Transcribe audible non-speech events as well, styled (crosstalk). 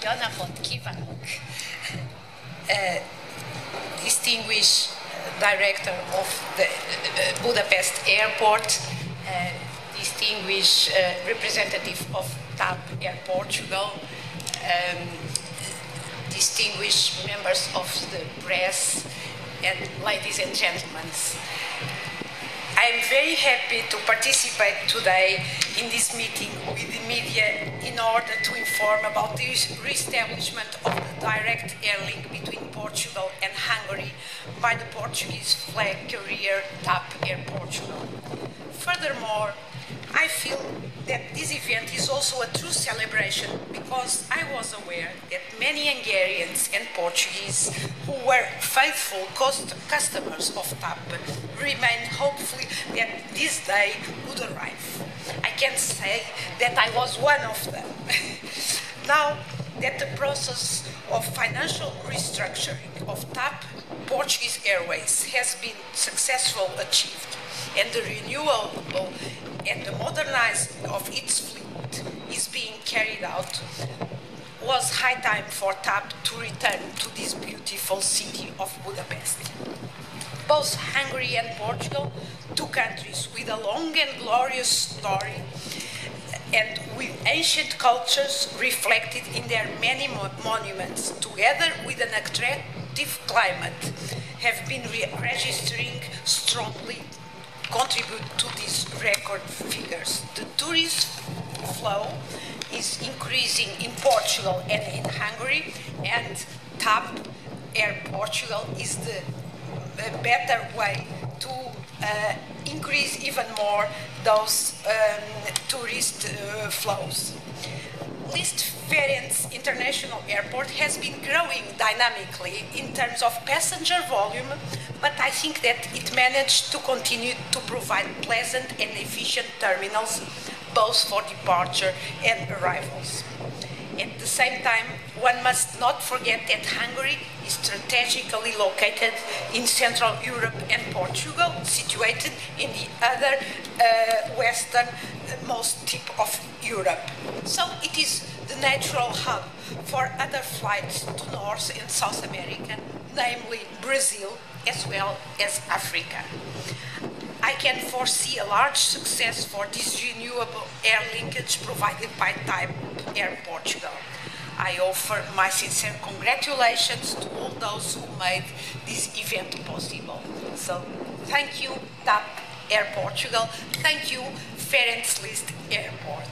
Jana Kívánok, uh, distinguished director of the uh, Budapest airport, uh, distinguished uh, representative of TAP Air Portugal, um, distinguished members of the press, and ladies and gentlemen. I am very happy to participate today in this meeting with the media in order to inform about the re-establishment of the direct air link between Portugal and Hungary by the Portuguese flag carrier TAP Air Portugal. Furthermore, I feel that this event is also a true celebration because I was aware that many Hungarians and Portuguese who were faithful customers of TAP remained hopeful that this day would arrive. I can say that I was one of them. (laughs) now that the process of financial restructuring of TAP Portuguese Airways has been successfully achieved and the renewal and the modernizing of its fleet is being carried out, was high time for TAP to return to this beautiful city of Budapest. Both Hungary and Portugal, two countries with a long and glorious story and with ancient cultures reflected in their many monuments, together with an attractive climate, have been re registering strongly contribute to these record figures. The tourist flow is increasing in Portugal and in Hungary, and TAP Air Portugal is the better way to uh, increase even more those um, tourist uh, flows. Liszt Ferenc International Airport has been growing dynamically in terms of passenger volume, but I think that it managed to continue to provide pleasant and efficient terminals both for departure and arrivals. At the same time, one must not forget that Hungary strategically located in Central Europe and Portugal, situated in the other uh, western most tip of Europe. So it is the natural hub for other flights to North and South America, namely Brazil as well as Africa. I can foresee a large success for this renewable air linkage provided by TAP Air Portugal. I offer my sincere congratulations to all those who made this event possible. So thank you, TAP Air Portugal. Thank you, Ferenc Liszt Airport.